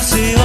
see